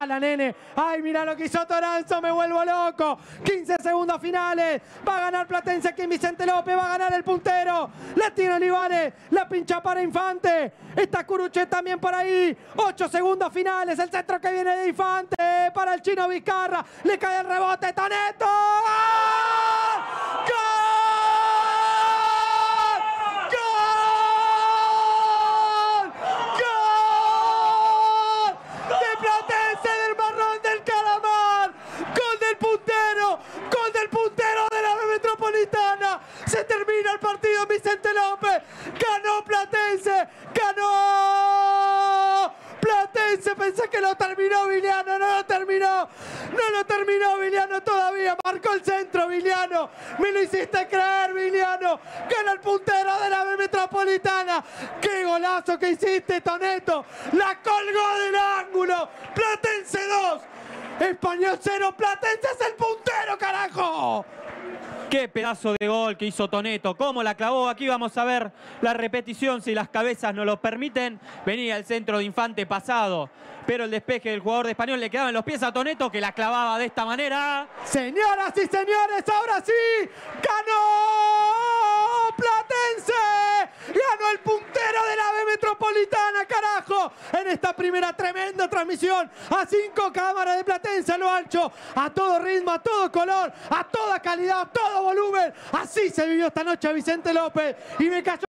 bala, nene. Ay, mira lo que hizo Toranzo, me vuelvo loco. 15 segundos finales. Va a ganar Platense aquí en Vicente López, va a ganar el puntero. La tiene Olivares, la pincha para Infante. Está Curuche también por ahí. 8 segundos finales, el centro que viene de Infante para el chino Vizcarra. Le cae el rebote, Toneto. El partido Vicente López. Ganó Platense. Ganó. Platense. Pensé que lo terminó Viliano, no lo terminó, no lo terminó Viliano todavía, marcó el centro Viliano, me lo hiciste creer Viliano, gana el puntero de la B Metropolitana, qué golazo que hiciste Toneto, la colgó del ángulo, Platense 2, Español 0, Platense es el puntero carajo. Qué pedazo de gol que hizo Toneto, cómo la clavó. Aquí vamos a ver la repetición si las cabezas nos lo permiten. Venía el centro de Infante pasado, pero el despeje del jugador de Español le quedaba en los pies a Toneto que la clavaba de esta manera. Señoras y señores, ahora sí, ganó Platense, ganó el puntero de la B Metropolitana, esta primera tremenda transmisión a cinco cámaras de Platense a lo ancho, a todo ritmo, a todo color, a toda calidad, a todo volumen. Así se vivió esta noche Vicente López y me cayó